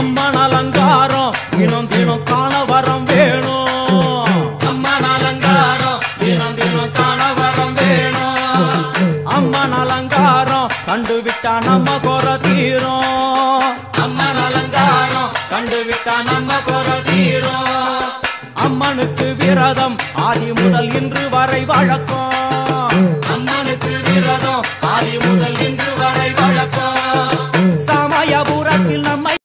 அம்மன் அலங்காரம் தினம் தினம் காண வரம் வேணும். அம்மன் அலங்காரம் தினம் தினம் காண வரம் வேணும். அம்மன் அலங்காரம் கண்டு விட்டா நம்ம குற தீரும். அம்மன் அலங்காரம் கண்டு விட்டா நம்ம குற தீரும். அம்மனுக்கு விரதம் ஆதி முதல் இன்று வரை வழக்கம். அம்மனுக்கு விரதம் ஆதி முதல் இன்று வரை வழக்கம். சமயபுரத்தில் நம்மை